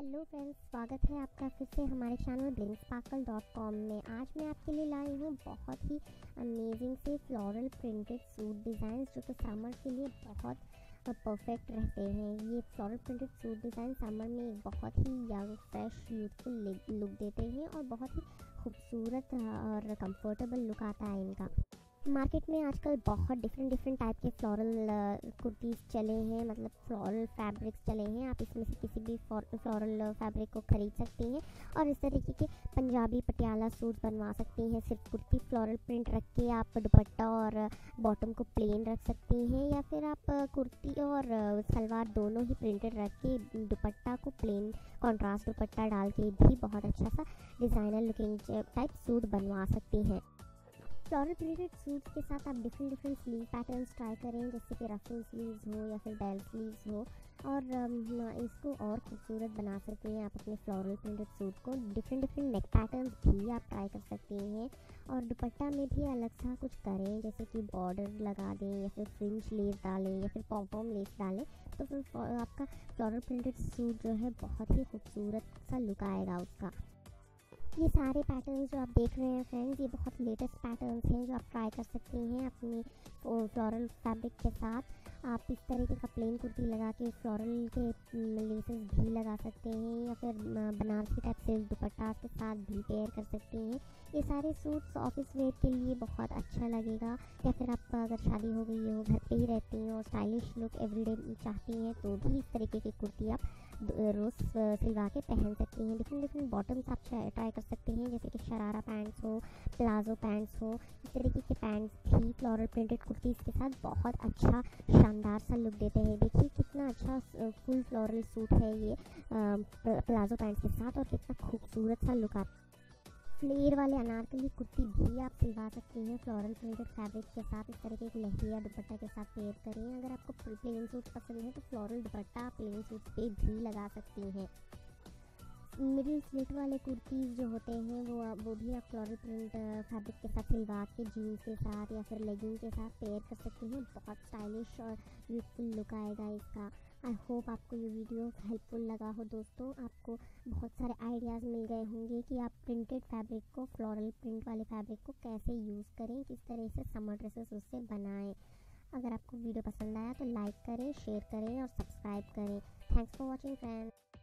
Hello friends, स्वागत है आपका फिर से हमारे channel blink sparkle dot com में। आज मैं आपके लिए लाई हूँ बहुत ही अमेजिंग से फ्लोरल प्रिंटेड सूट डिज़ाइन जो कि समर के लिए बहुत परफेक्ट रहते हैं। ये floral printed suit design summer में एक बहुत ही यंग फ्रेश यूथफुल लुक देते हैं और बहुत ही खूबसूरत और कंफर्टेबल लुक आता है इनका। मार्केट में आजकल बहुत डिफरेंट डिफरेंट टाइप के फ्लोरल कुर्तीज़ चले हैं मतलब फ्लोरल फैब्रिक्स चले हैं। आप इसमें से किसी भी फ्लोरल फैब्रिक को ख़रीद सकती हैं और इस तरीके के पंजाबी पटियाला सूट बनवा सकती हैं। सिर्फ़ कुर्ती फ्लोरल प्रिंट रख के आप दुपट्टा और बॉटम को प्लेन रख सकती हैं या फिर आप कुर्ती और सलवार दोनों ही प्रिंटेड रख के दुपट्टा को प्लेन कॉन्ट्रास्ट दुपट्टा डाल के भी बहुत अच्छा सा डिज़ाइनर लुकिंग टाइप सूट बनवा सकती हैं। फ्लोरल प्रिंटेड सूट्स के साथ आप different different sleeve patterns try करें, जैसे कि रफल स्लीव्स हो या फिर बेल स्लीव्स हो। और इसको और खूबसूरत बना सकते हैं आप अपने फ्लोरल प्रिंटेड सूट को। डिफरेंट डिफरेंट नेक पैटर्न्स भी आप ट्राई कर सकते हैं। और दुपट्टा में भी अलग सा कुछ करें, जैसे कि बॉर्डर लगा दें या फिर फ्रिंज लेस डालें या फिर पॉम लेस डालें तो फिर आपका फ्लोरल प्रिंटेड सूट जो है बहुत ही खूबसूरत सा लुक आएगा उसका। ये सारे पैटर्न जो आप देख रहे हैं फ्रेंड्स ये बहुत लेटेस्ट पैटर्न्स हैं जो आप ट्राई कर सकते हैं अपनी फ्लोरल फैब्रिक के साथ। आप इस तरीके का प्लेन कुर्ती लगा के फ्लोरल के लेसेस भी लगा सकते हैं या फिर बनारसी टाइप से दुपट्टा के साथ भी पेयर कर सकते हैं। ये सारे सूट्स ऑफ़िस वेयर के लिए बहुत अच्छा लगेगा। या फिर आप अगर शादी हो गई हो, घर पे ही रहती हैं और स्टाइलिश लुक एवरीडे चाहती हैं तो भी इस तरीके की कुर्ती आप रोज़ सिलवा के पहन सकती हैं। डिफरेंट डिफरेंट बॉटम्स आप ट्राई कर सकते हैं, जैसे कि शरारा पैंट्स हो प्लाजो पैंट्स हो, इस तरीके के पैंट्स भी फ्लोरल प्रिंटेड कुर्तीज़ के साथ बहुत अच्छा शानदार सा लुक देते हैं। देखिए कितना अच्छा फुल फ्लोरल सूट है ये प्लाजो पैंट्स के साथ और कितना खूबसूरत सा लुक आता फ्लेयर वाले अनारकली कुर्ती भी आप सिलवा सकते हैं फ्लोरल प्रिंटेड फैब्रिक के साथ इस तरह के एक लहरिया दुपट्टा के साथ पेयर करें। अगर आपको प्लेन सूट पसंद है तो फ्लोरल दुपट्टा प्लेन सूट पे भी लगा सकती हैं। मिडिल स्लिट वाले कुर्तीज़ जो होते हैं, वो वो भी आप फ्लोरल प्रिंट फैब्रिक के साथ सिलवा के जीन्स के साथ या फिर लेगिंग के साथ पेयर कर सकते हैं। बहुत स्टाइलिश और यूथफुल लुक आएगा इसका। आई होप आपको ये वीडियो हेल्पफुल लगा हो दोस्तों। आपको बहुत सारे आइडियाज़ मिल गए होंगे कि आप प्रिंटेड फैब्रिक को, फ्लोरल प्रिंट वाले फैब्रिक को कैसे यूज़ करें, किस तरह से समर ड्रेसेस उससे बनाएँ। अगर आपको वीडियो पसंद आया तो लाइक करें, शेयर करें और सब्सक्राइब करें। Thanks for watching friends.